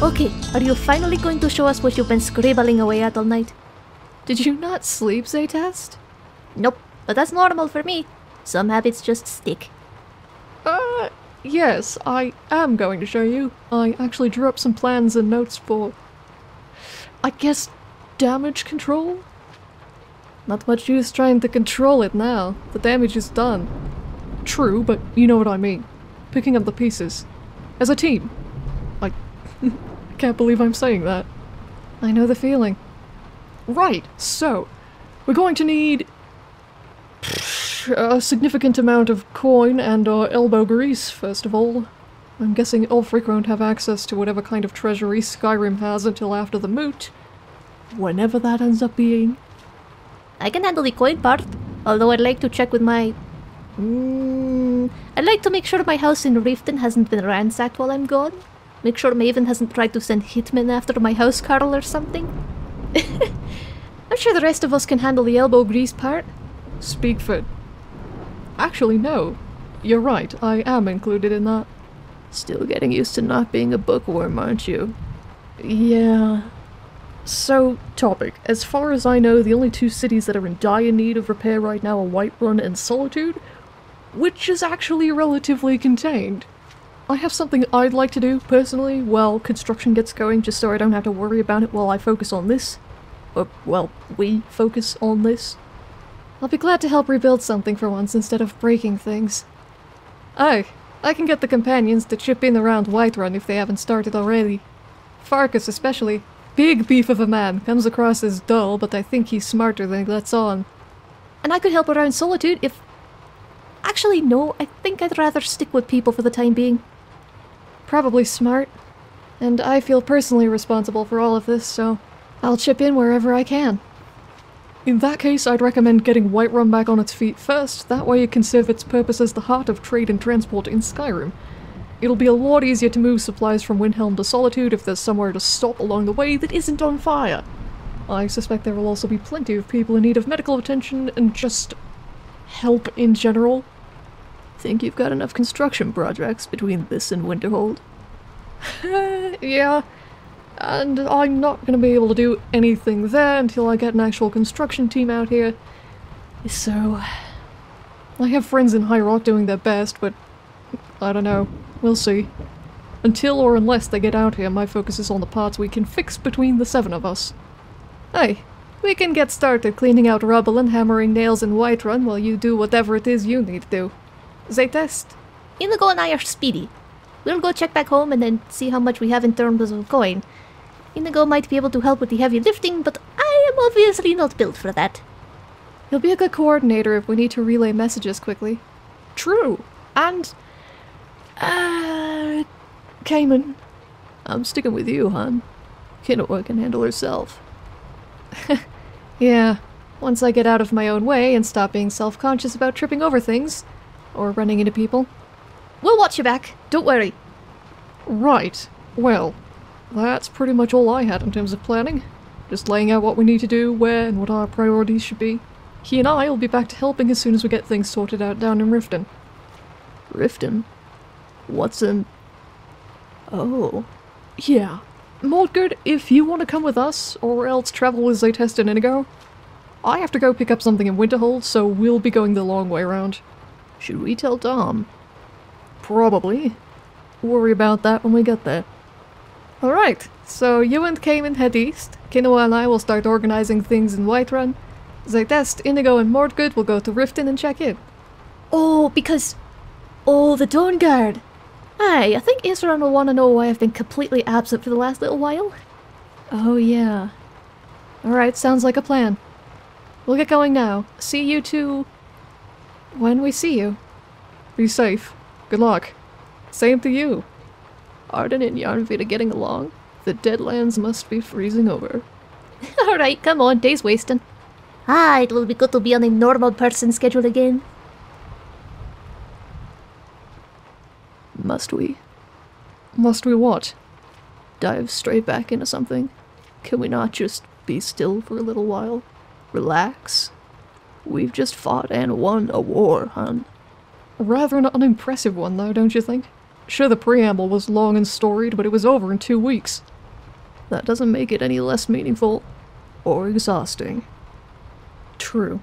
Okay, are you finally going to show us what you've been scribbling away at all night? Did you not sleep, Zaytest? Nope, but that's normal for me. Some habits just stick. Uh, yes, I am going to show you. I actually drew up some plans and notes for. I guess damage control? Not much use trying to control it now. The damage is done. True, but you know what I mean. Picking up the pieces. As a team. I can't believe I'm saying that. I know the feeling. Right, so, we're going to need a significant amount of coin and uh, elbow grease, first of all. I'm guessing Ulfric won't have access to whatever kind of treasury Skyrim has until after the moot. Whenever that ends up being. I can handle the coin part, although I'd like to check with my. Mm, I'd like to make sure my house in Riften hasn't been ransacked while I'm gone. Make sure Maven hasn't tried to send hitmen after my housecarl or something. I'm sure the rest of us can handle the elbow grease part. Speak for. Actually, no. You're right, I am included in that. Still getting used to not being a bookworm, aren't you? Yeah. So, topic. As far as I know, the only two cities that are in dire need of repair right now are Whiterun and Solitude, which is actually relatively contained. I have something I'd like to do, personally, while construction gets going, just so I don't have to worry about it while I focus on this. Or, well, we focus on this. I'll be glad to help rebuild something for once instead of breaking things. Oh, I can get the companions to chip in around Whiterun if they haven't started already. Farkas especially. Big beef of a man, comes across as dull, but I think he's smarter than he lets on. And I could help around Solitude if. Actually, no, I think I'd rather stick with people for the time being. Probably smart. And I feel personally responsible for all of this, so I'll chip in wherever I can. In that case, I'd recommend getting Whiterun back on its feet first, that way it can serve its purpose as the heart of trade and transport in Skyrim. It'll be a lot easier to move supplies from Windhelm to Solitude if there's somewhere to stop along the way that isn't on fire. I suspect there will also be plenty of people in need of medical attention and just help in general. Think you've got enough construction projects between this and Winterhold? yeah, and I'm not going to be able to do anything there until I get an actual construction team out here. So, I have friends in High Rock doing their best, but I don't know. We'll see. Until or unless they get out here, my focus is on the parts we can fix between the seven of us. Hey, we can get started cleaning out rubble and hammering nails in Whiterun while you do whatever it is you need to do. Zaytest? Inigo and I are speedy. We'll go check back home and then see how much we have in terms of coin. Inigo might be able to help with the heavy lifting, but I am obviously not built for that. He'll be a good coordinator if we need to relay messages quickly. True. And... Uh... Cayman. I'm sticking with you, hon. Kinua can handle herself. yeah. Once I get out of my own way and stop being self-conscious about tripping over things. Or running into people. We'll watch you back. Don't worry. Right. Well, that's pretty much all I had in terms of planning. Just laying out what we need to do, where, and what our priorities should be. He and I will be back to helping as soon as we get things sorted out down in Riften. Riften? What's in... Oh. Yeah. Mordgood, if you want to come with us, or else travel with Zaytest and Inigo, I have to go pick up something in Winterhold, so we'll be going the long way around. Should we tell Dom? Probably. Worry about that when we get there. Alright, so you and Cayman head east, Kinua and I will start organizing things in Whiterun, Zaytest, Inigo and Mordgood will go to Riften and check in. Oh, because... Oh, the Dawnguard! Aye, I think Isran will want to know why I've been completely absent for the last little while. Oh yeah. Alright, sounds like a plan. We'll get going now. See you two... when we see you. Be safe. Good luck. Same to you. Arden and Yarnvid are getting along. The Deadlands must be freezing over. Alright, come on, day's wasting. Ah, it will be good to be on a normal person schedule again. Must we? Must we what? Dive straight back into something? Can we not just be still for a little while? Relax? We've just fought and won a war, hun. Rather an unimpressive one, though, don't you think? Sure, the preamble was long and storied, but it was over in two weeks. That doesn't make it any less meaningful or exhausting. True.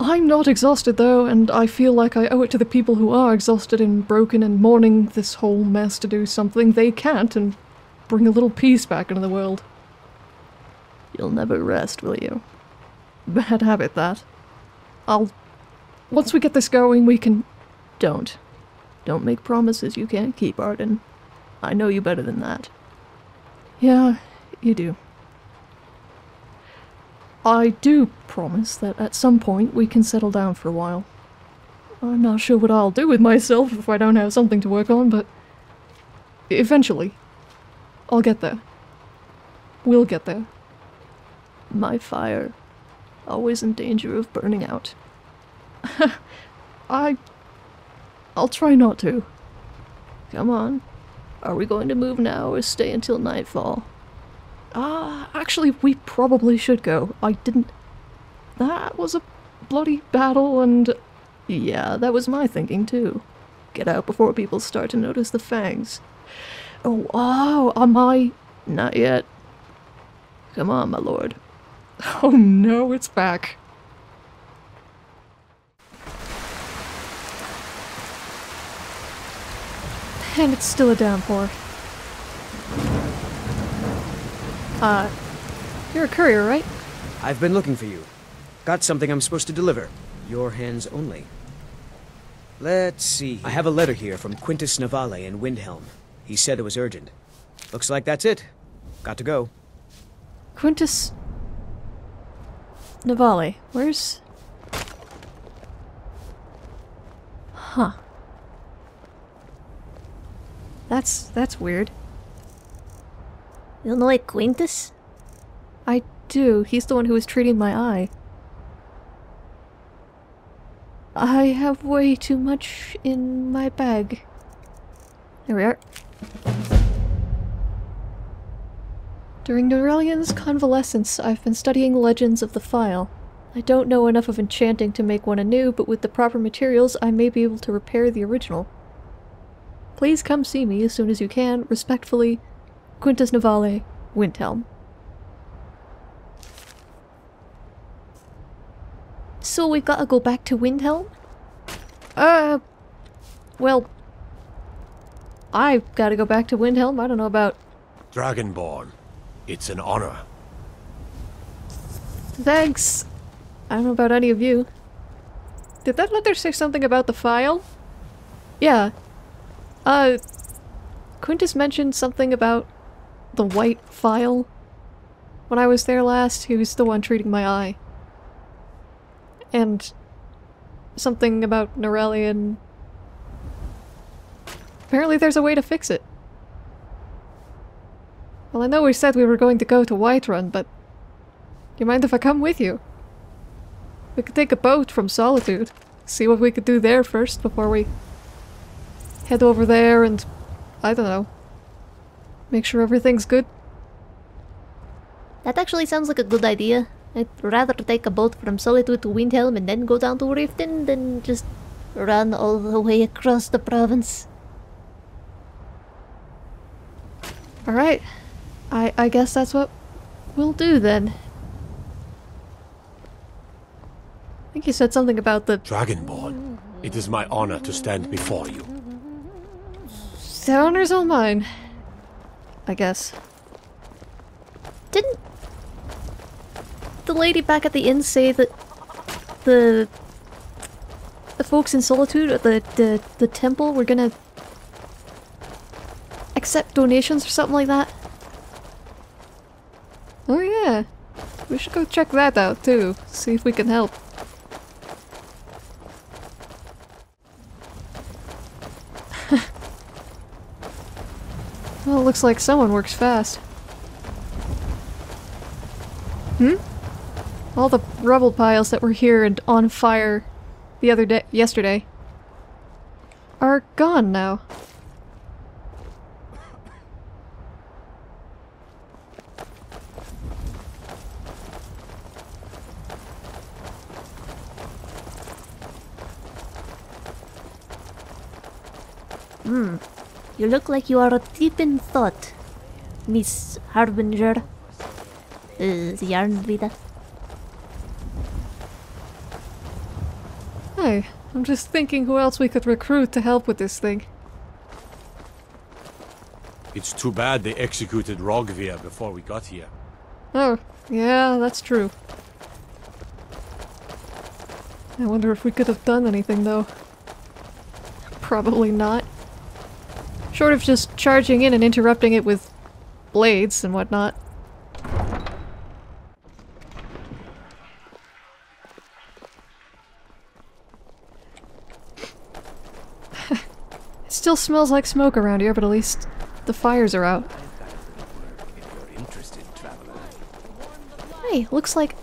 I'm not exhausted, though, and I feel like I owe it to the people who are exhausted and broken and mourning this whole mess to do something they can't and bring a little peace back into the world. You'll never rest, will you? Bad habit, that. I'll. Once we get this going, we can. Don't. Don't make promises you can't keep, Arden. I know you better than that. Yeah, you do. I do promise that at some point we can settle down for a while. I'm not sure what I'll do with myself if I don't have something to work on, but eventually, I'll get there. We'll get there. My fire, always in danger of burning out. I. I'll try not to. Come on. Are we going to move now or stay until nightfall? Ah, actually, we probably should go. I didn't. That was a bloody battle, and Yeah, that was my thinking too. Get out before people start to notice the fangs. oh, oh, am I? Not yet. Come on, my lord. Oh no, it's back. And it's still a downpour. Uh, you're a courier, right? I've been looking for you. Got something I'm supposed to deliver. Your hands only. Let's see. I have a letter here from Quintus Navale in Windhelm. He said it was urgent. Looks like that's it. Got to go. Quintus Navale. Where's Huh. That's that's weird. You know a Quintus? I do. He's the one who was treating my eye. I have way too much in my bag. There we are. During Nurelion's convalescence, I've been studying Legends of the Phial. I don't know enough of enchanting to make one anew, but with the proper materials, I may be able to repair the original. Please come see me as soon as you can. Respectfully, Quintus Navale, Windhelm. So we've gotta go back to Windhelm? Uh, well, I've got to go back to Windhelm. I don't know about. Dragonborn, it's an honor. Thanks. I don't know about any of you. Did that letter say something about the Phial? Yeah. Uh, Quintus mentioned something about the White Phial. When I was there last, he was the one treating my eye. And something about Nurelion. Apparently there's a way to fix it. Well, I know we said we were going to go to Whiterun, but you mind if I come with you? We could take a boat from Solitude. See what we could do there first before we head over there and I don't know. Make sure everything's good. That actually sounds like a good idea. I'd rather take a boat from Solitude to Windhelm and then go down to Riften than just run all the way across the province. Alright. I I guess that's what we'll do then. I think you said something about the Dragonborn, it is my honor to stand before you. The honor's all mine. I guess. Didn't the lady back at the inn say that the the folks in Solitude at the the, the temple were gonna accept donations or something like that? Oh yeah. We should go check that out too. See if we can help. Looks like someone works fast. Hmm? All the rubble piles that were here and on fire the other day, yesterday, are gone now. You look like you are deep in thought, Miss Harbinger. Uh, the yarn leader. Hey, I'm just thinking who else we could recruit to help with this thing. It's too bad they executed Roggvir before we got here. Oh, yeah, that's true. I wonder if we could have done anything, though. Probably not. Short of just charging in and interrupting it with blades and whatnot. it still smells like smoke around here, but at least the fires are out. Hey, looks like...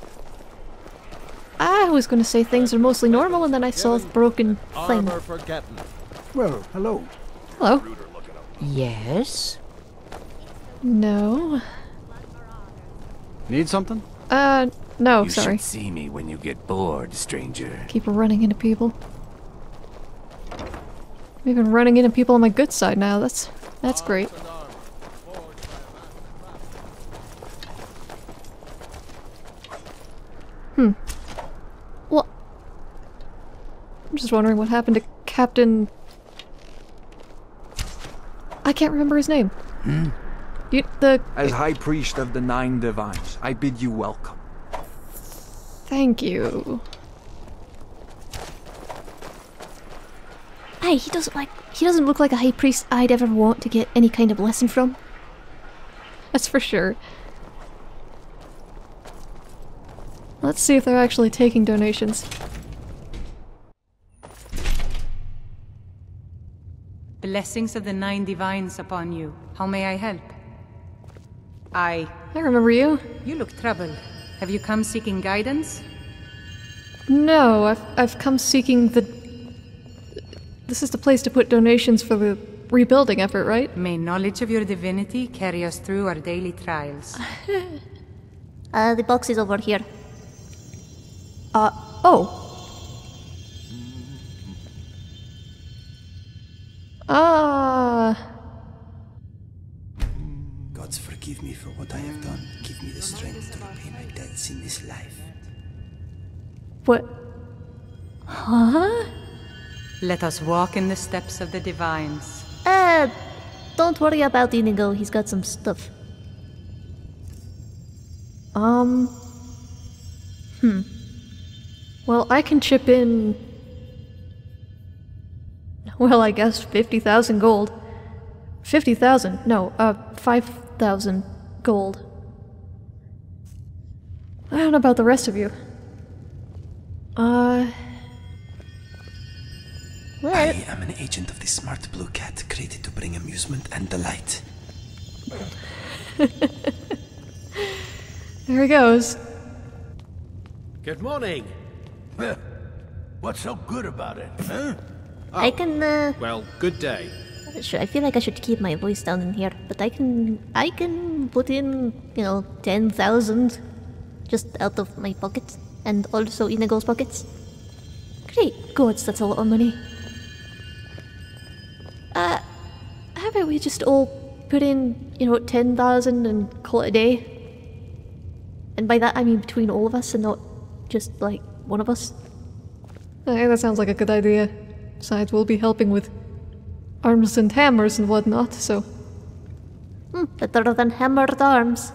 I was gonna say things are mostly normal and then I saw a broken flame. Armor forgotten. Well, hello. Hello? Yes? No. Need something? Uh, no, you sorry. should see me when you get bored, stranger. Keep running into people. I'm even running into people on my good side now. That's that's great. Hmm. Well, I'm just wondering what happened to Captain. I can't remember his name. Hmm. You, the As High Priest of the Nine Divines, I bid you welcome. thank you. Hey, he doesn't like. He doesn't look like a high priest I'd ever want to get any kind of lesson from. That's for sure. Let's see if they're actually taking donations. Blessings of the Nine Divines upon you. How may I help? I. I remember you. You look troubled. Have you come seeking guidance? No, I've, I've come seeking the... This is the place to put donations for the rebuilding effort, right? May knowledge of your divinity carry us through our daily trials. Uh, the box is over here. Uh, oh. Ah, Gods forgive me for what I have done. Give me the strength to repay my debts in this life. what? Huh? Let us walk in the steps of the divines. Uh, don't worry about Inigo. He's got some stuff. Um. Hmm. Well, I can chip in. Well, I guess 50,000 gold. 50,000? No, uh, 5,000 gold. I don't know about the rest of you. Uh. Well, I am an agent of the smart blue cat created to bring amusement and delight. There he goes. Good morning. What's so good about it, huh? I can. Uh, Well, good day. Sure, I feel like I should keep my voice down in here, but I can I can put in, you know, ten thousand just out of my pocket and also Inigo's pockets. Great gods, that's a lot of money. Uh how about we just all put in, you know, ten thousand and call it a day? And by that I mean between all of us and not just like one of us. Hey, that sounds like a good idea. Besides, we'll be helping with arms and hammers and whatnot, so. Hmm, better than hammered arms.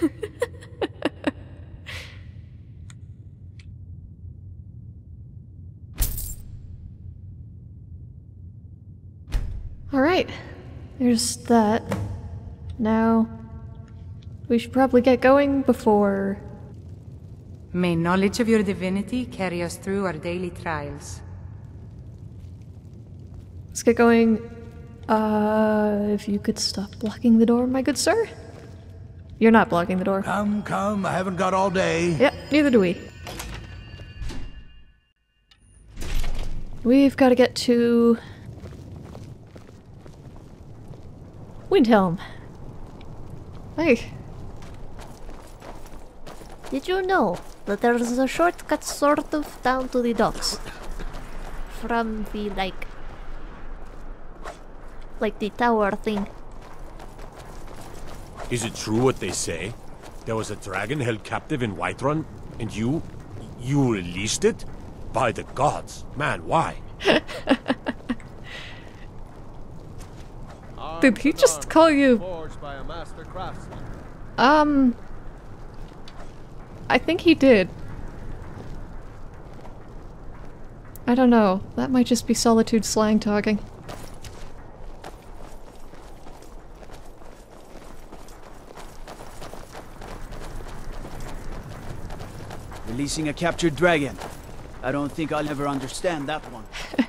Alright, there's that. Now, we should probably get going before. May knowledge of your divinity carry us through our daily trials. Let's get going. Uh, if you could stop blocking the door, my good sir. You're not blocking the door. Come, come, I haven't got all day. Yep, neither do we. We've got to get to... Windhelm. Hey. Did you know that there is a shortcut sort of down to the docks? From the, like... Like the tower thing. Is it true what they say? There was a dragon held captive in Whiterun, and you... you released it? By the gods. Man, why? Did he just call you... Um... I think he did. I don't know. That might just be Solitude slang talking. Releasing a captured dragon. I don't think I'll ever understand that one.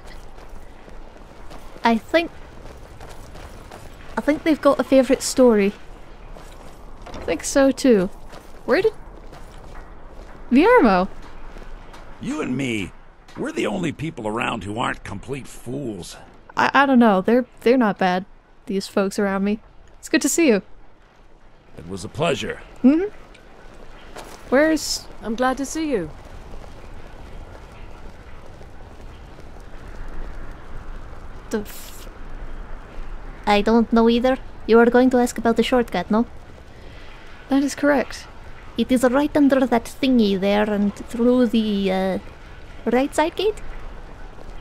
I think... I think they've got a favourite story. I think so too. Where did... Viarmo? You and me, we're the only people around who aren't complete fools. I, I don't know. They're they're not bad. These folks around me. It's good to see you. It was a pleasure. Hmm? Where's... I'm glad to see you. The f I don't know either. You are going to ask about the shortcut, no? That is correct. It is right under that thingy there and through the uh, right side gate?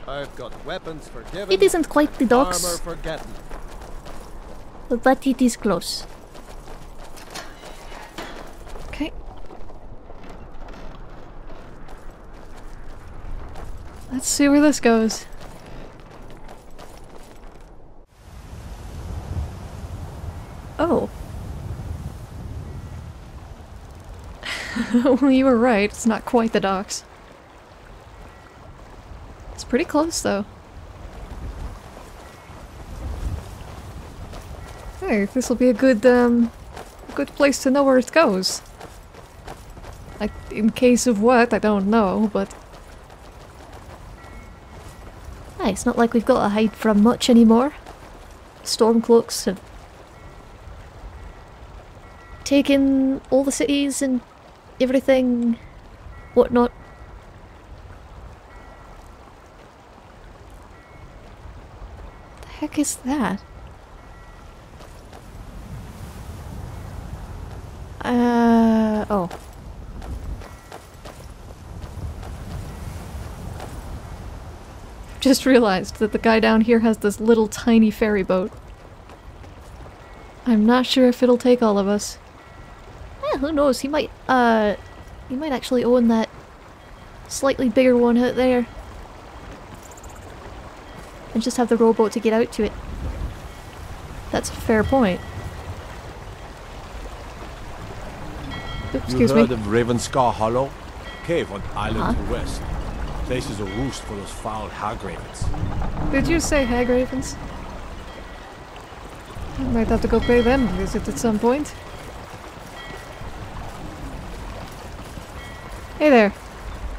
I've got weapons for giving, It isn't quite the docks, armor for getting. but it is close. Let's see where this goes. Oh. well, you were right. It's not quite the docks. It's pretty close, though. Hey, this will be a good, um, good place to know where it goes. Like, in case of what, I don't know, but... It's not like we've got to hide from much anymore. Stormcloaks have taken all the cities and everything, whatnot. The heck is that? Uh, oh. Just realized that the guy down here has this little tiny ferry boat. I'm not sure if it'll take all of us. Eh, who knows? He might, uh, he might actually own that slightly bigger one out there. And just have the rowboat to get out to it. That's a fair point. Oops, excuse you me. heard of Ravenscar Hollow? Cave on the island Huh? to the west. Place is a roost for those foul hag ravens. Did you say hag ravens? I might have to go pay them a visit at some point. Hey there.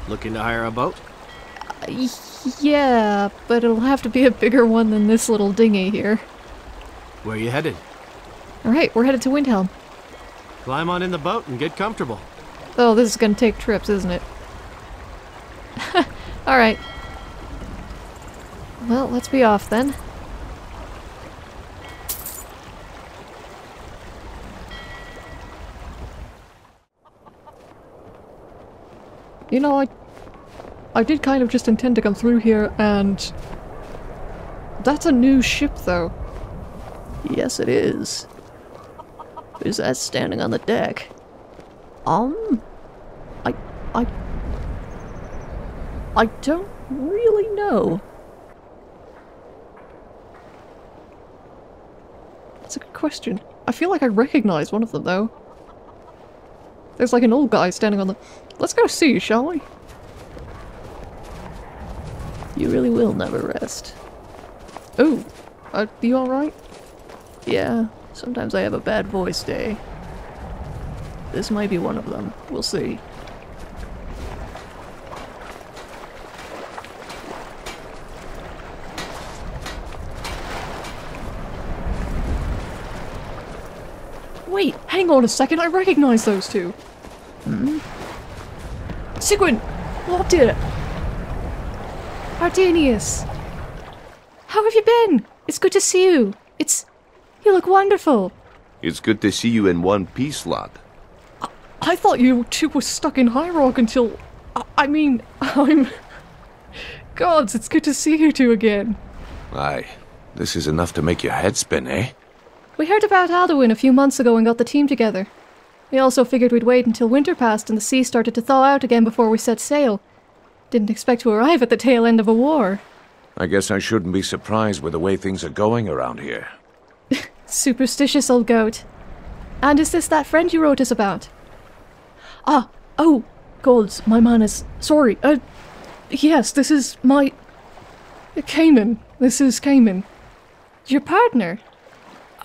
Looking to hire a boat? Y- Yeah, but it'll have to be a bigger one than this little dinghy here. Where are you headed? Alright, we're headed to Windhelm. Climb on in the boat and get comfortable. Oh, this is gonna take trips, isn't it? Alright. Well, let's be off then. You know, I... I did kind of just intend to come through here and... That's a new ship, though. Yes, it is. Who's that standing on the deck? Um, I, I, I don't really know. That's a good question. I feel like I recognize one of them, though. There's like an old guy standing on the... Let's go see, shall we? You really will never rest. Oh, are uh, you alright? Yeah, sometimes I have a bad voice day. This might be one of them. We'll see. Wait, hang on a second, I recognize those two. Hmm? Sigwin! it? Ardenius! How have you been? It's good to see you. It's... You look wonderful. It's good to see you in one piece, lad. I thought you two were stuck in High Rock until. I, I mean, I'm. Gods, it's good to see you two again. Aye, this is enough to make your head spin, eh? We heard about Alduin a few months ago and got the team together. We also figured we'd wait until winter passed and the sea started to thaw out again before we set sail. Didn't expect to arrive at the tail end of a war. I guess I shouldn't be surprised with the way things are going around here. Superstitious old goat. And is this that friend you wrote us about? Ah, oh, gods, my man is. Sorry, uh. Yes, this is my. Cayman. This is Cayman. Your partner?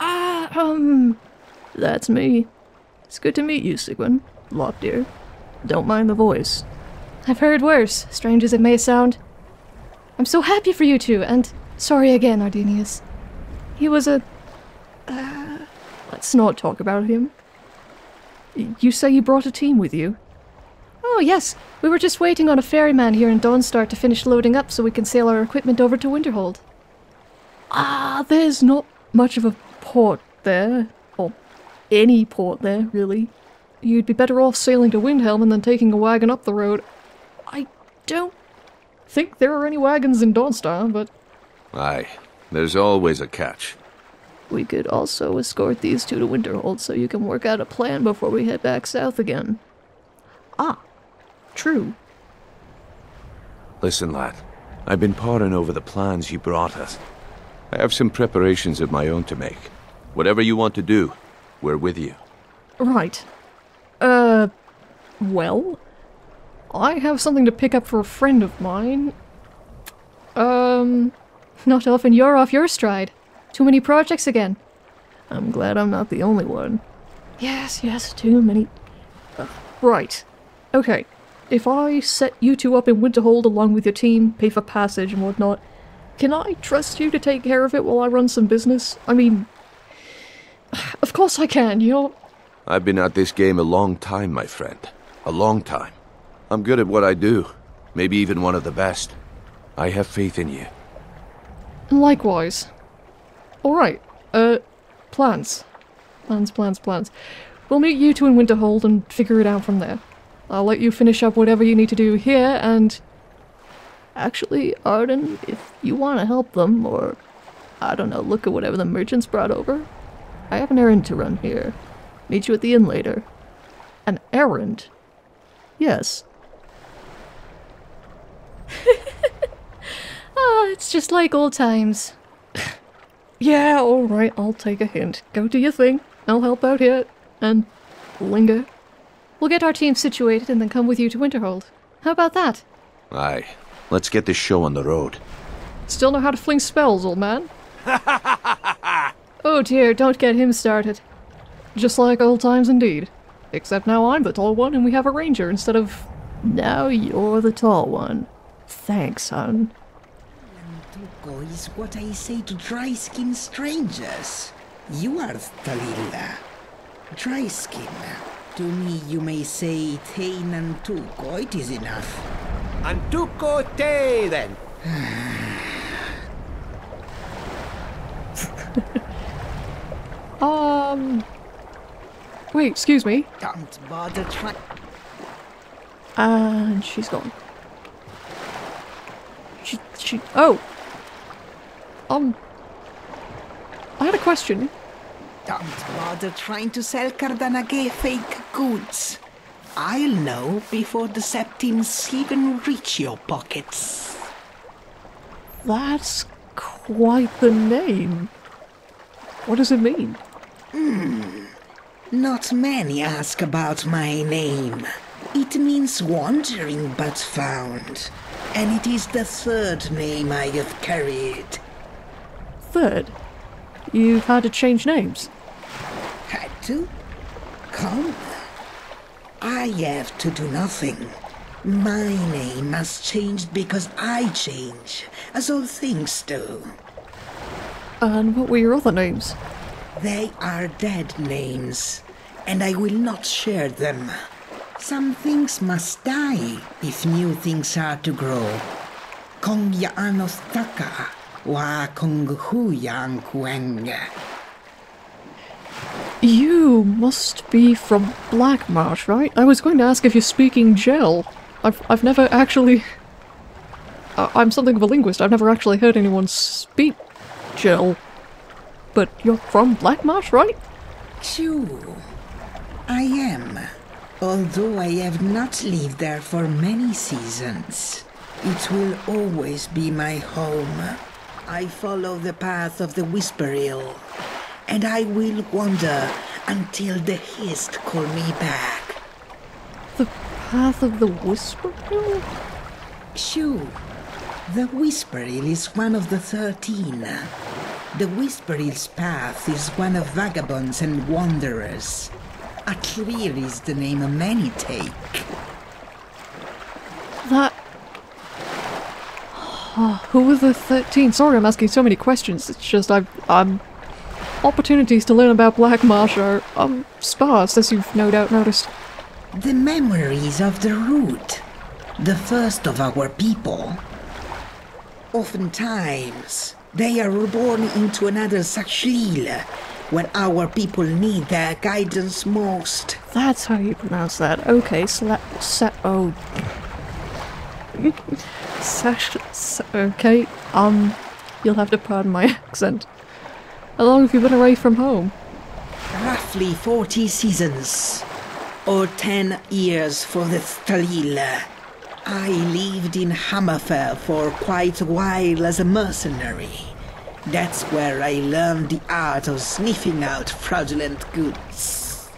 Ah, um. That's me. It's good to meet you, Sigwin. Lop, dear. Don't mind the voice. I've heard worse, strange as it may sound. I'm so happy for you two, and sorry again, Ardenius. He was a uh, let's not talk about him. You say you brought a team with you? Oh, yes. We were just waiting on a ferryman here in Dawnstar to finish loading up so we can sail our equipment over to Winterhold. Ah, there's not much of a port there. Or any port there, really. You'd be better off sailing to Windhelm and then taking a wagon up the road. I don't think there are any wagons in Dawnstar, but... Aye, there's always a catch. We could also escort these two to Winterhold so you can work out a plan before we head back south again. Ah, true. Listen, lad. I've been poring over the plans you brought us. I have some preparations of my own to make. Whatever you want to do, we're with you. Right. Uh, well, I have something to pick up for a friend of mine. Um, not often you're off your stride. Too many projects again. I'm glad I'm not the only one. Yes, yes, too many. Uh, right. Okay. If I set you two up in Winterhold along with your team, pay for passage and whatnot, can I trust you to take care of it while I run some business? I mean, of course I can, you're... I've been at this game a long time, my friend. A long time. I'm good at what I do. Maybe even one of the best. I have faith in you. Likewise. Alright, uh, plans. Plans, plans, plans. We'll meet you two in Winterhold and figure it out from there. I'll let you finish up whatever you need to do here, and... Actually, Arden, if you want to help them, or, I don't know, look at whatever the merchants brought over, I have an errand to run here. Meet you at the inn later. An errand? Yes. Ah, oh, it's just like old times. Yeah, alright, I'll take a hint. Go do your thing. I'll help out here. And linger. We'll get our team situated and then come with you to Winterhold. How about that? Aye. Let's get this show on the road. Still know how to fling spells, old man? oh dear, don't get him started. Just like old times indeed. Except now I'm the tall one and we have a ranger instead of... Now you're the tall one. Thanks, son. hon is what I say to dry skin strangers. You are Talilla. Dry skin. To me, you may say Te Nantuko. It is enough. Antuko Te, then. um. Wait, excuse me. Don't bother trying. And she's gone. She, she, oh, um, I had a question. Don't bother trying to sell Cardanage fake goods. I'll know before the Septims even reach your pockets. That's quite the name. What does it mean? Hmm. Not many ask about my name. It means wandering but found. And it is the third name I have carried third. You've had to change names. Had to? Come. I have to do nothing. My name has changed because I change, as all things do. And what were your other names? They are dead names, and I will not share them. Some things must die if new things are to grow. Kong Yaanos Taka, wa Kong Hu Yang Kueng. You must be from Black Marsh, right? I was going to ask if you're speaking Jel. I've, I've never actually... I'm something of a linguist. I've never actually heard anyone speak Jel. But you're from Black Marsh, right? True. I am. Although I have not lived there for many seasons, it will always be my home. I follow the path of the Whisperill, and I will wander until the Hist call me back. The path of the Whisper Hill? Sure. The Whisperill is one of the thirteen. The Whisperill's path is one of vagabonds and wanderers. Atlir is the name many take. That... Who were the 13? Sorry I'm asking so many questions. It's just I've... Um, opportunities to learn about Black Marsh are, um, sparse, as you've no doubt noticed. The memories of the root, the first of our people. Oftentimes, they are reborn into another Saxhleel when our people need their guidance most. That's how you pronounce that. Okay, so that... Sa oh... Sash... okay, um... You'll have to pardon my accent. How long have you been away from home? Roughly 40 seasons, or 10 years for the Stalil. I lived in Hammerfell for quite a while as a mercenary. That's where I learned the art of sniffing out fraudulent goods.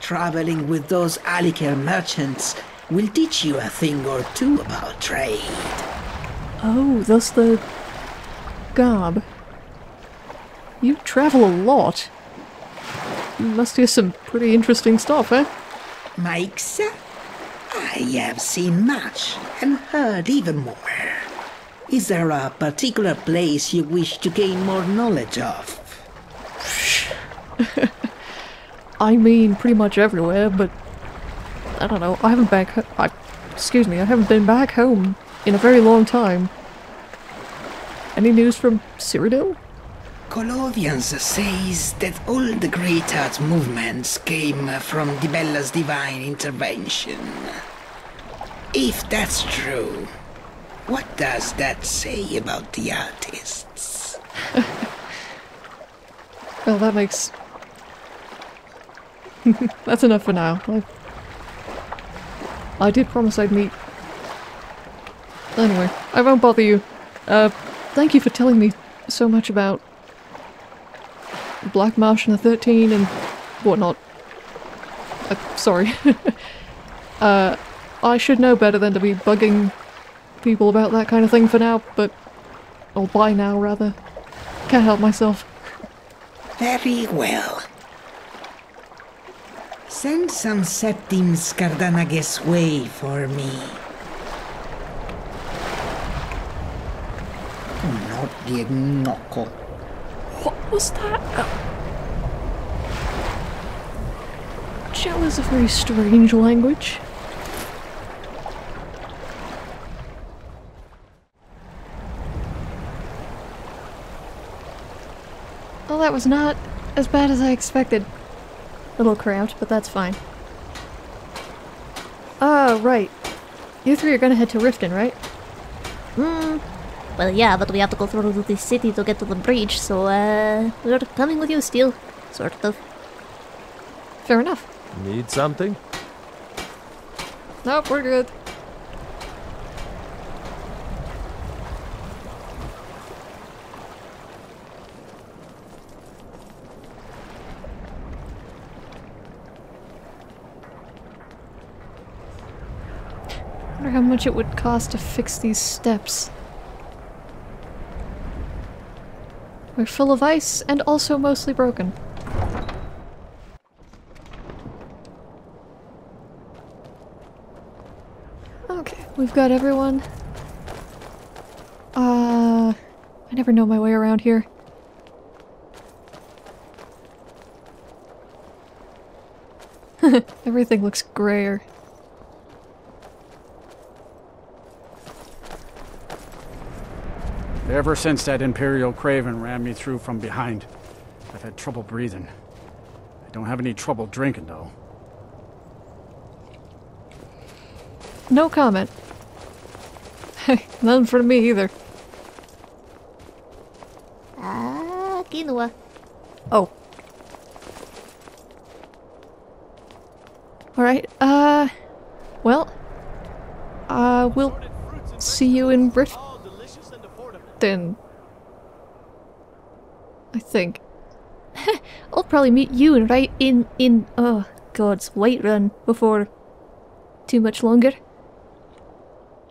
Traveling with those Alik'r merchants will teach you a thing or two about trade. Oh, that's the... Garb. You travel a lot. You must hear some pretty interesting stuff, eh? Mike's? I have seen much and heard even more. Is there a particular place you wish to gain more knowledge of? I mean, pretty much everywhere, but... I don't know, I haven't back I, Excuse me, I haven't been back home in a very long time. Any news from Cyrodiil? Colovians says that all the great art movements came from Dibella's divine intervention. If that's true, what does that say about the artists? Well, that makes... That's enough for now. I... I did promise I'd meet... Anyway, I won't bother you. Uh, thank you for telling me so much about... Black Marsh and the 13 and whatnot. Uh, sorry. uh, I should know better than to be bugging people about that kind of thing for now, but... Or by now, rather. Can't help myself. Very well. Send some Septims Cardanage's way for me. Not the Gnocco. What was that? Jel is a very strange language. Well, that was not as bad as I expected. A little cramped, but that's fine. Ah, right. You three are gonna head to Riften, right? Hmm. Well, yeah, but we have to go through the city to get to the bridge, so, uh, we're coming with you still. Sort of. Fair enough. Need something? Nope, we're good. Much it would cost to fix these steps. We're full of ice and also mostly broken. Okay, we've got everyone. Uh, I never know my way around here. Everything looks grayer. Ever since that Imperial Craven ran me through from behind, I've had trouble breathing. I don't have any trouble drinking, though. No comment. None for me either. Ah, Kinua. Oh. Alright, uh... Well... Uh, we'll see you in Brit... Then... I think. I'll probably meet you right in in oh god's Whiterun before too much longer.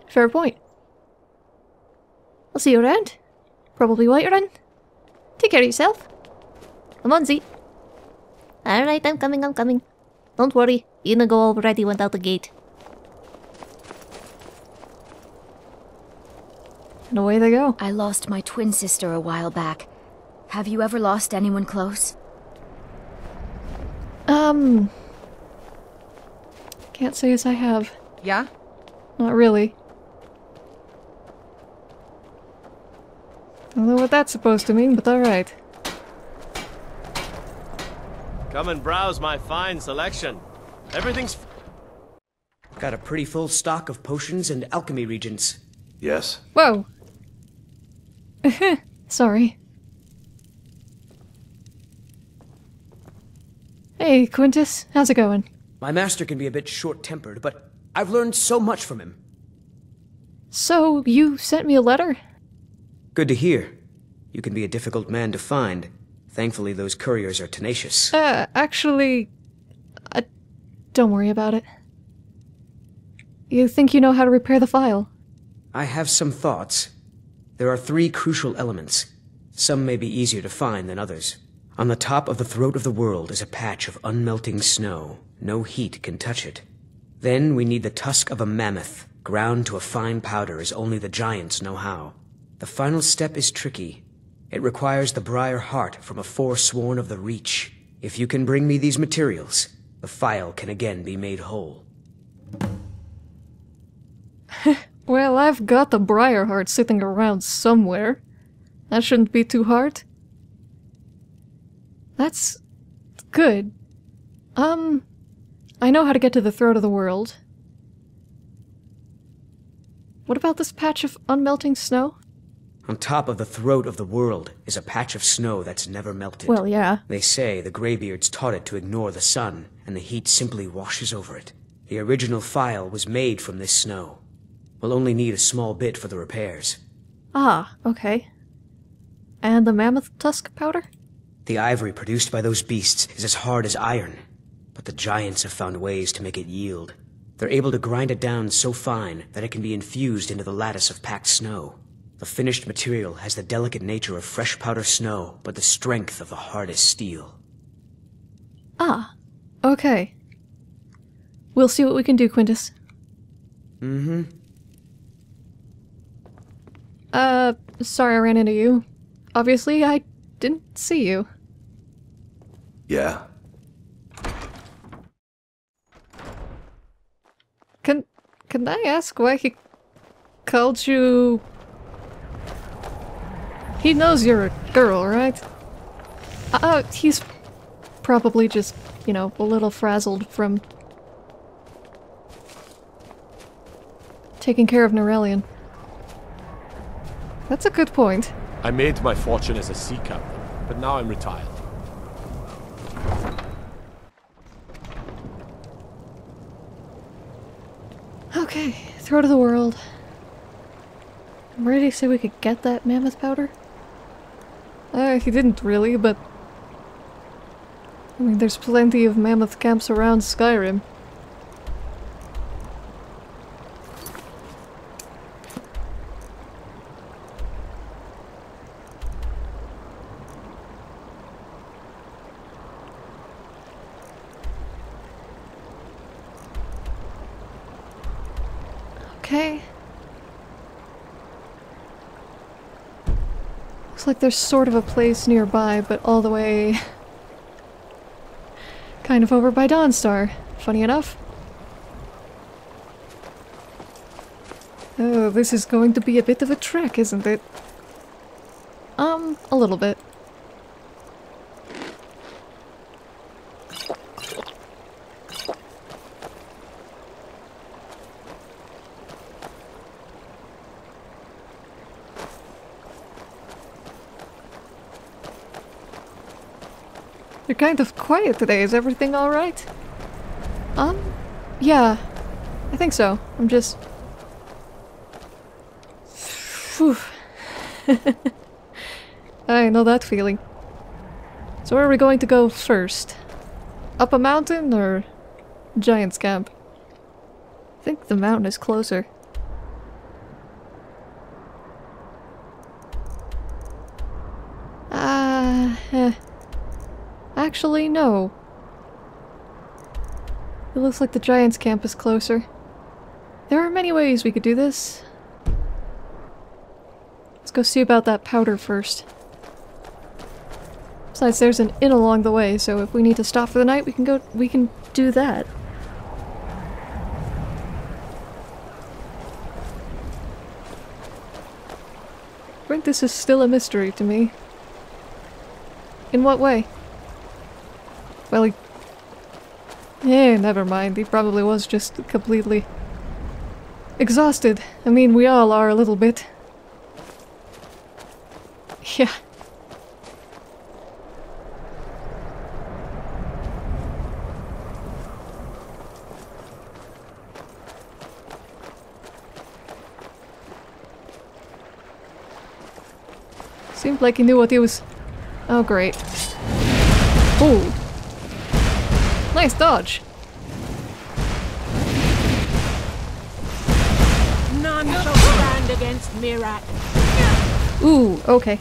Fair point. I'll see you around. Probably Whiterun. Take care of yourself. I'm on Z. Alright, I'm coming, I'm coming. Don't worry, Inigo already went out the gate. And away they go. I lost my twin sister a while back. Have you ever lost anyone close? Um... Can't say as I have. Yeah? Not really. Don't know what that's supposed to mean, but alright. Come and browse my fine selection. Everything's. Got a pretty full stock of potions and alchemy reagents. Yes. Whoa! Sorry. Hey, Quintus, how's it going? My master can be a bit short tempered, but I've learned so much from him. So, you sent me a letter? Good to hear. You can be a difficult man to find. Thankfully, those couriers are tenacious. Uh, actually. Uh, don't worry about it. You think you know how to repair the Phial? I have some thoughts. There are three crucial elements. Some may be easier to find than others. On the top of the throat of the world is a patch of unmelting snow. No heat can touch it. Then we need the tusk of a mammoth, ground to a fine powder as only the giants know how. The final step is tricky. It requires the briar heart from a forsworn of the Reach. If you can bring me these materials, the Phial can again be made whole. well, I've got the briar heart sitting around somewhere. That shouldn't be too hard. That's good. Um, I know how to get to the throat of the world. What about this patch of unmelting snow? On top of the throat of the world is a patch of snow that's never melted. Well, yeah. They say the Greybeards taught it to ignore the sun, and the heat simply washes over it. The original Phial was made from this snow. We'll only need a small bit for the repairs. Ah, okay. And the mammoth tusk powder? The ivory produced by those beasts is as hard as iron, but the giants have found ways to make it yield. They're able to grind it down so fine that it can be infused into the lattice of packed snow. The finished material has the delicate nature of fresh powder snow, but the strength of the hardest steel. Ah, okay. We'll see what we can do, Quintus. Mm-hmm. Uh, sorry I ran into you. Obviously, I didn't see you. Yeah. Can can I ask why he called you He knows you're a girl, right? Uh, he's probably just, you know, a little frazzled from taking care of Nurelion. That's a good point. I made my fortune as a sea captain, but now I'm retired. Okay, throat of the world. Where did he say we could get that mammoth powder? Uh, he didn't really, but... I mean, there's plenty of mammoth camps around Skyrim. Okay. Looks like there's sort of a place nearby, but all the way... kind of over by Dawnstar. Funny enough. Oh, this is going to be a bit of a trek, isn't it? Um, a little bit. You're kind of quiet today. Is everything alright? Um, yeah. I think so. I'm just... Phew. I know that feeling. So where are we going to go first? Up a mountain or Giant's Camp? I think the mountain is closer. Actually, no. It looks like the Giant's Camp is closer. There are many ways we could do this. Let's go see about that powder first. Besides, there's an inn along the way, so if we need to stop for the night, we can go- we can do that. I think This is still a mystery to me. In what way? Well, he... Yeah, never mind. He probably was just completely... exhausted. I mean, we all are a little bit. Yeah. Seemed like he knew what he was... Oh, great. Ooh. Nice dodge. None shall stand against Miraak. Ooh, okay.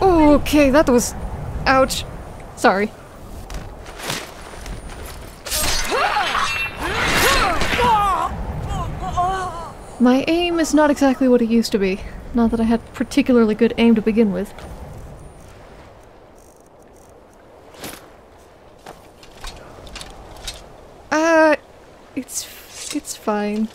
Okay, that was... Ouch. Sorry. My aim is not exactly what it used to be. Not that I had particularly good aim to begin with. Uh, it's it's fine.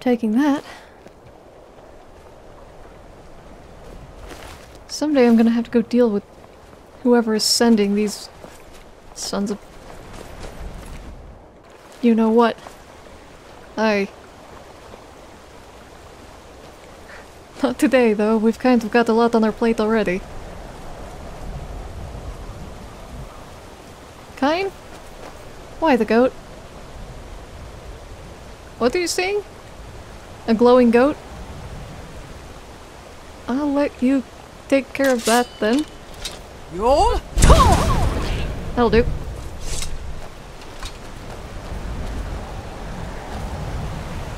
Taking that. Someday I'm gonna have to go deal with whoever is sending these sons of... You know what? I... Not today, though. We've kind of got a lot on our plate already. Kyne? Why the goat? What are you seeing? A glowing goat? I'll let you take care of that then. That'll do.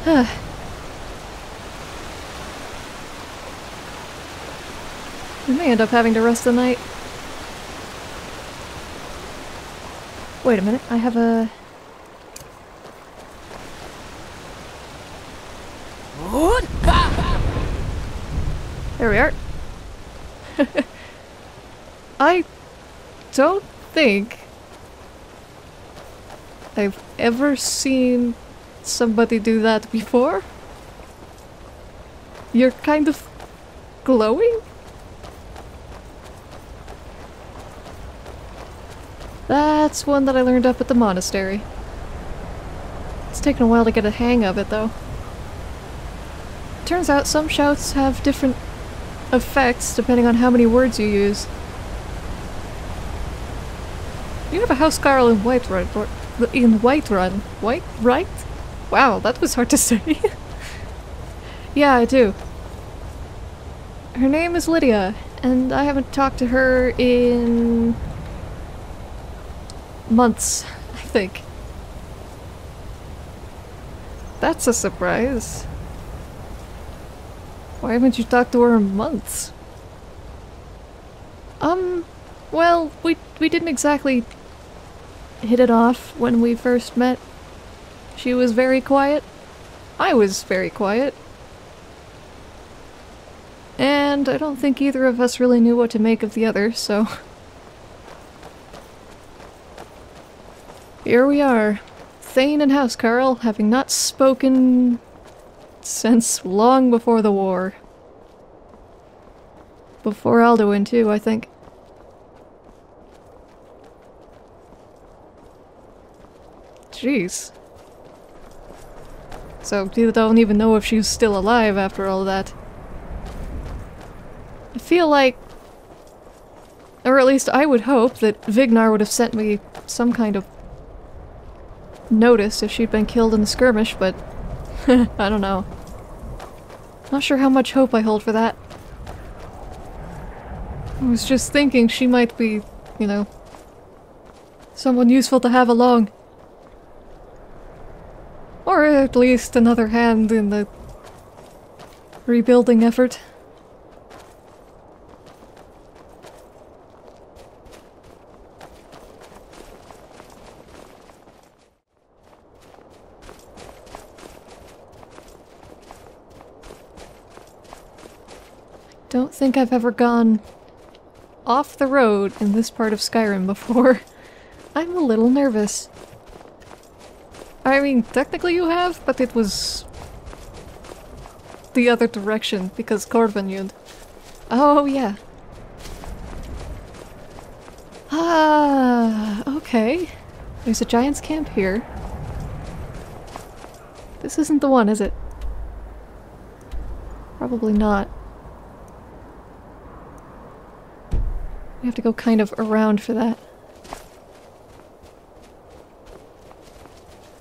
we may end up having to rest the night. Wait a minute, I have a... There we are. I don't think I've ever seen somebody do that before. You're kind of glowing? That's one that I learned up at the monastery. It's taken a while to get a hang of it, though. Turns out some shouts have different effects depending on how many words you use. You have a house girl in Whiterun, or in Whiterun. White, right? Wow, that was hard to say. yeah, I do. Her name is Lydia, And I haven't talked to her in months, I think. That's a surprise. Why haven't you talked to her in months? Um, well, we we didn't exactly hit it off when we first met. She was very quiet. I was very quiet. And I don't think either of us really knew what to make of the other, so... Here we are. Thane and Housecarl, having not spoken since long before the war. Before Alduin too, I think. Jeez. So you don't even know if she's still alive after all that. I feel like... Or at least I would hope that Vignar would have sent me some kind of notice if she'd been killed in the skirmish, but I don't know. Not sure how much hope I hold for that. I was just thinking she might be, you know, someone useful to have along. Or at least another hand in the rebuilding effort. Think I've ever gone off the road in this part of Skyrim before. I'm a little nervous. I mean, technically you have, but it was the other direction because Korvanjund. Oh, yeah. Ah, okay. There's a giant's camp here. This isn't the one, is it? Probably not. Have to go kind of around for that.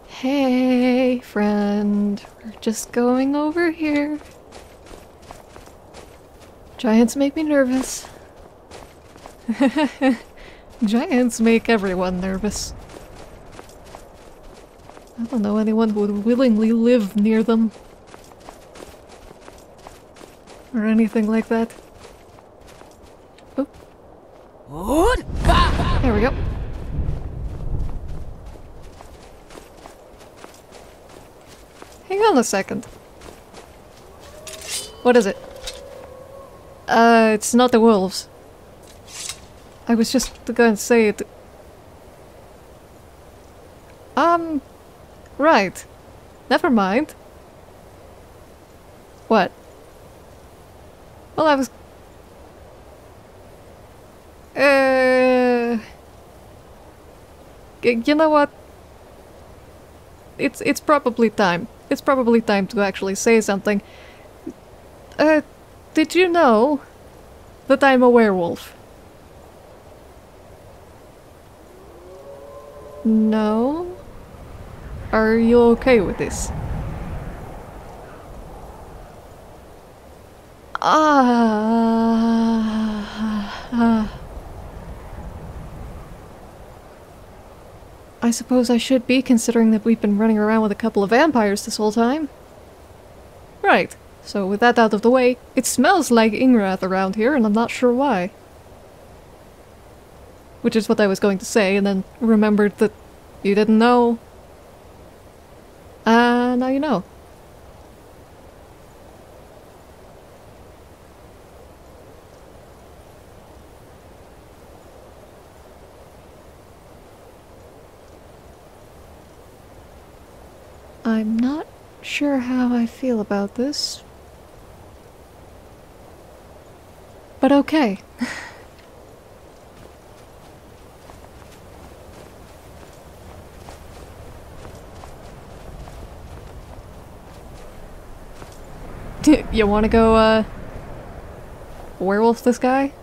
Hey, friend. We're just going over here. Giants make me nervous. Giants make everyone nervous. I don't know anyone who would willingly live near them. Or anything like that. There we go. Hang a second. What is it? Uh, it's not the wolves. I was just going to say it. Um, right. Never mind. What? Well, I was... Uh... You know what? It's, it's probably time. It's probably time to actually say something. Uh, did you know that I'm a werewolf? No? Are you okay with this? Ah. I suppose I should be, considering that we've been running around with a couple of vampires this whole time. Right. So with that out of the way, it smells like Ingrath around here, and I'm not sure why. Which is what I was going to say, and then remembered that you didn't know. Ah, uh, now you know. I'm not sure how I feel about this. But okay. you want to go, uh, werewolf this guy?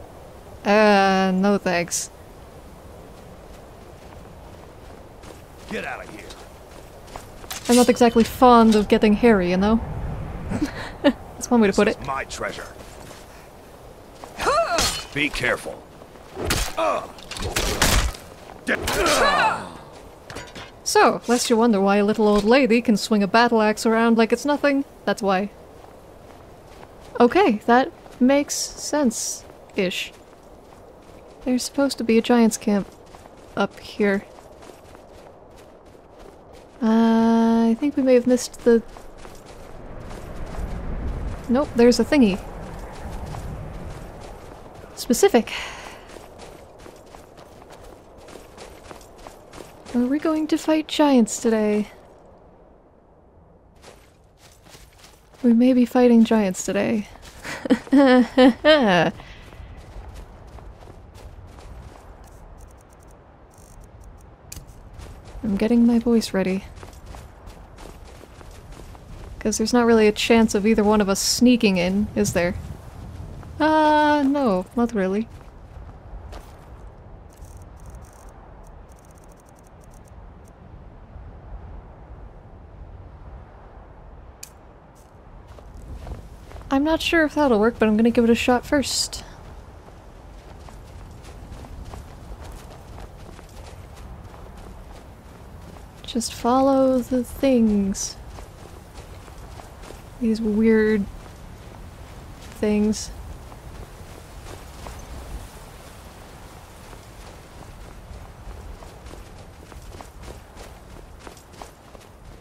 Uh, no thanks. Get out of here. I'm not exactly fond of getting hairy, you know? That's one way to put it. My treasure. Be careful. So, lest you wonder why a little old lady can swing a battle axe around like it's nothing, that's why. Okay, that makes sense-ish. There's supposed to be a giant's camp up here. Uh, I think we may have missed the... Nope, there's a thingy. Specific. Are we going to fight giants today? We may be fighting giants today. I'm getting my voice ready. Because there's not really a chance of either one of us sneaking in, is there? Uh, no, not really. I'm not sure if that'll work, but I'm gonna give it a shot first. Just follow the things. These weird things.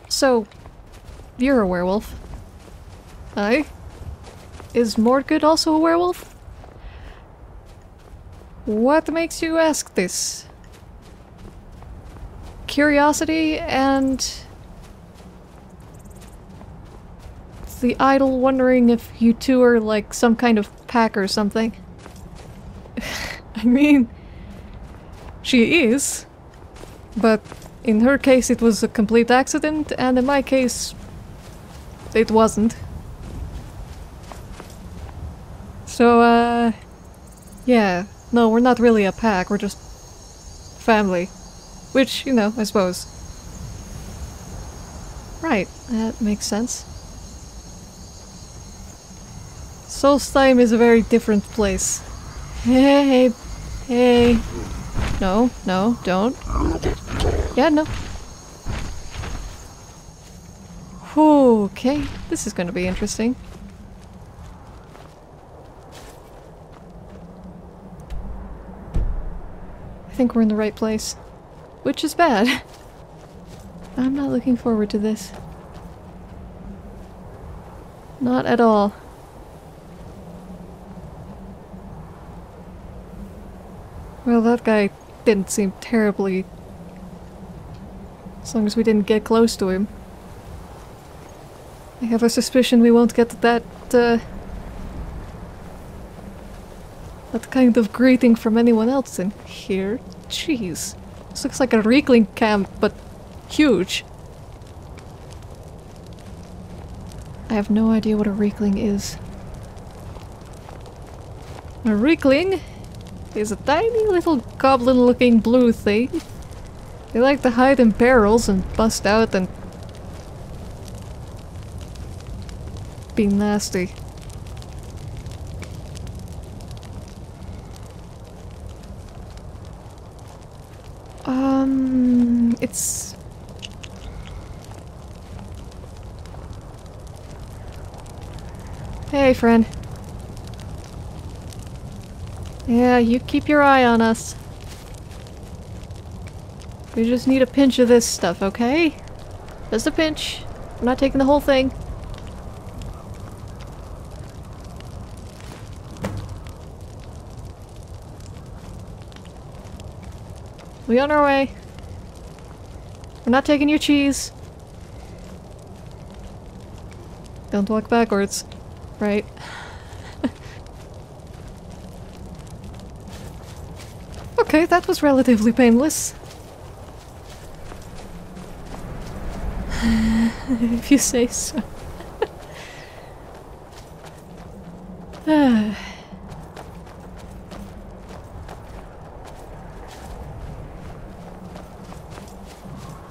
So, you're a werewolf. Aye? Is Mordgood also a werewolf? What makes you ask this? Curiosity and... The idol wondering if you two are like some kind of pack or something. I mean... She is. But in her case it was a complete accident, and in my case... It wasn't. So, uh... Yeah. No, we're not really a pack, we're just... family. Which, you know, I suppose. Right, that makes sense. Solstheim is a very different place. Hey, hey. No, no, don't. Yeah, no. Okay, this is gonna be interesting. I think we're in the right place. Which is bad. I'm not looking forward to this. Not at all. Well, that guy didn't seem terribly... As long as we didn't get close to him. I have a suspicion we won't get that, uh... That kind of greeting from anyone else in here. Jeez. This looks like a Riekling camp, but huge. I have no idea what a Riekling is. A Riekling is a tiny little goblin-looking blue thing. They like to hide in barrels and bust out and be nasty. Um, it's... Hey, friend. Yeah, you keep your eye on us. We just need a pinch of this stuff, okay? Just a pinch. I'm not taking the whole thing. We on our way. We're not taking your cheese. Don't walk backwards. Right. Okay, that was relatively painless. if you say so.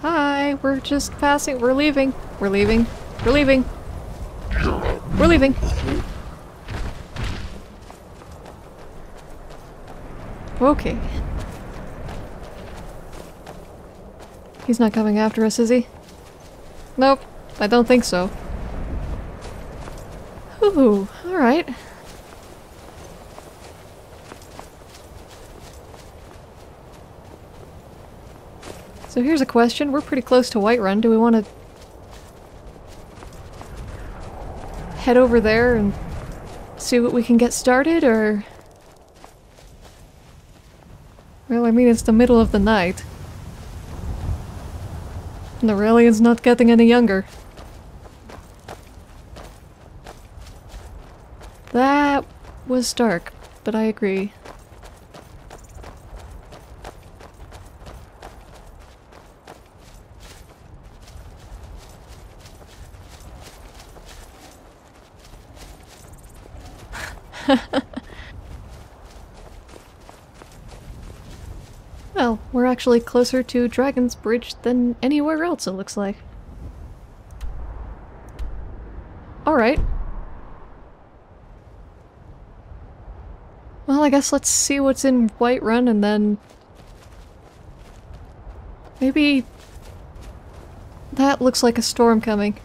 Hi, we're just passing. We're leaving. We're leaving. We're leaving. We're leaving. Okay. He's not coming after us, is he? Nope, I don't think so. Ooh, alright. So here's a question. We're pretty close to Whiterun. Do we want to head over there and see what we can get started, or... Well, I mean, it's the middle of the night. And Nurelion's not getting any younger. That was dark, but I agree. well, we're actually closer to Dragon's Bridge than anywhere else, it looks like. Alright. Well, I guess let's see what's in Whiterun and then... Maybe... That looks like a storm coming.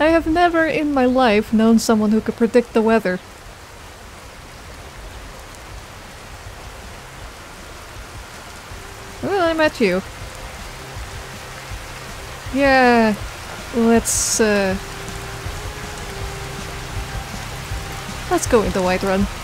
I have never in my life known someone who could predict the weather. Well, I met you. Yeah, let's, uh... Let's go into Whiterun.